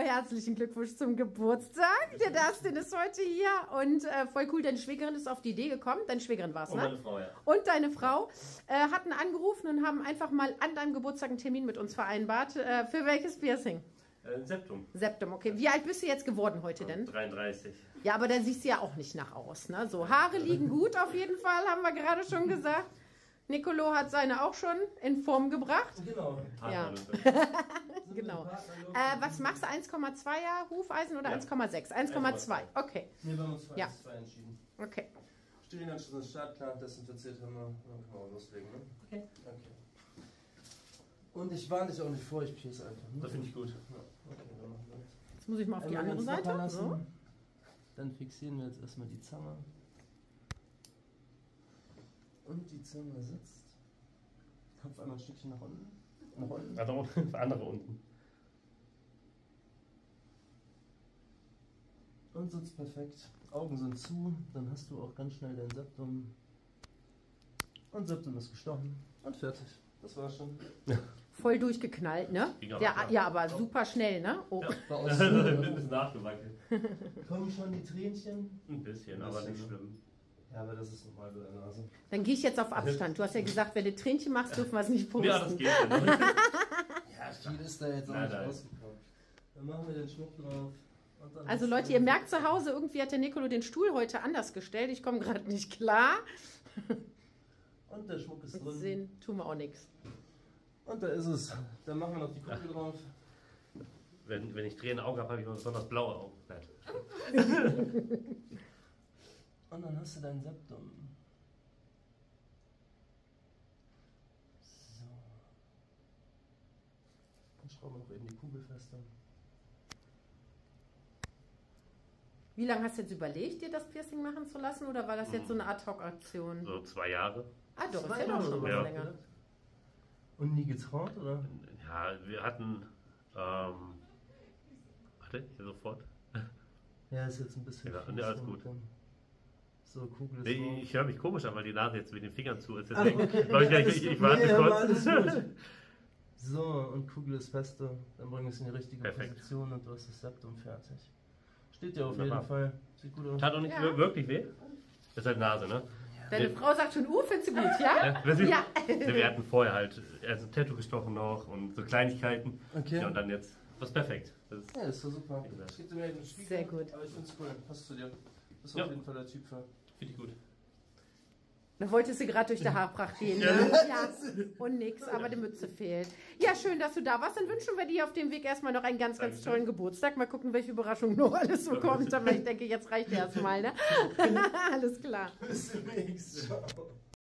herzlichen Glückwunsch zum Geburtstag. Der Dustin ist heute hier und äh, voll cool. Deine Schwägerin ist auf die Idee gekommen. Deine Schwägerin war es, Und ne? meine Frau, ja. Und deine Frau äh, hatten angerufen und haben einfach mal an deinem Geburtstag einen Termin mit uns vereinbart. Äh, für welches Piercing? Äh, Septum. Septum, okay. Wie alt bist du jetzt geworden heute denn? 33. Ja, aber da siehst du ja auch nicht nach aus. Ne? So, Haare liegen gut auf jeden Fall, haben wir gerade schon gesagt. Nicolo hat seine auch schon in Form gebracht. Genau. Ja. Genau. Äh, was machst du? 1,2er Hufeisen oder Ja. 1,6? 1,2. Okay, Ne, wir haben uns für Ja. 1-2 entschieden. okay. Stehen dann schon Startklar, desinfiziert haben wir. Dann können wir loslegen, ne? Okay. Okay. Und ich warne dich auch nicht vor, ich pierce einfach. Ne? Das finde ich gut. Ja, okay, dann machen wir das. Jetzt muss ich mal auf die andere Seite. So. Dann fixieren wir jetzt erstmal die Zange. Und die Zange sitzt. Kopf einmal ein Stückchen nach unten. Nach unten. Also andere unten. Und sitzt perfekt. Augen sind zu. Dann hast du auch ganz schnell dein Septum. Und Septum ist gestochen. Und fertig. Das war's schon. Voll durchgeknallt, ne? Aber Ja, klar. ja, aber super schnell, ne? Oh. War auch ein bisschen nachgewackelt. Kommen schon die Tränchen. Ein bisschen, Ein aber bisschen, nicht ne? schlimm. Ja, aber das ist normal bei der Nase. Dann gehe ich jetzt auf Abstand. Du hast ja gesagt, wenn du Tränchen machst, dürfen wir es nicht posten. Ja, das geht. ja. Ja, viel ist da jetzt auch Nein, nicht nein. rausgekommen. Dann machen wir den Schmuck drauf. Also Leute, ihr merkt zu Hause, irgendwie hat der Nicolo den Stuhl heute anders gestellt. Ich komme gerade nicht klar. Und der Schmuck ist drin. Sehen tun wir auch nichts. Und da ist es. Dann machen wir noch die Kugel drauf. Wenn, wenn ich Tränen Augen habe, habe ich immer besonders blaue Augen. Nein. Und dann hast du dein Septum. So. Dann schrauben wir noch eben die Kugel fester. Wie lange hast du jetzt überlegt, dir das Piercing machen zu lassen? Oder war das jetzt so eine Ad-Hoc-Aktion? So zwei Jahre. Ah, doch, ist Zwei ja doch schon was Ja. länger. Und nie getraut, oder? Ja, wir hatten. Ähm, warte, hier sofort. Ja, ist jetzt ein bisschen. Ja, nee, alles gut. drin. So, Kugel ist Nee, ich höre mich komisch an, weil die Nase jetzt mit den Fingern zu ist. Deswegen okay. ich, ich, ich, warte Nee, kurz. alles gut. So, und Kugel ist fester. Dann bringen wir es in die richtige Perfekt. Position und du hast das Septum fertig. Steht dir auf Wunderbar. jeden Fall. Sieht gut aus. Tat auch nicht Ja. wir- wirklich weh. Das ist halt Nase, ne? Deine Ja. Frau sagt schon, uh, findest du gut, ja? Ja, Ja. wir hatten vorher halt erst ein Tattoo gestochen noch und so Kleinigkeiten. Okay. Ja, und dann jetzt, das ist perfekt. Das ist, Ja, ist so super. Ich den Spiegel. Sehr gut. Aber ich find's cool. Passt zu dir. Bist Ja. auf jeden Fall der Typ für. finde ich gut. Da wolltest du gerade durch die Haarpracht gehen. Ne? Ja. Und nix, aber die Mütze fehlt. Ja, schön, dass du da warst. Dann wünschen wir dir auf dem Weg erstmal noch einen ganz, ganz Dankeschön. tollen Geburtstag. Mal gucken, welche Überraschung noch alles so kommt. Aber ich denke, jetzt reicht erstmal. Ne? Alles klar. Bis demnächst. Ciao.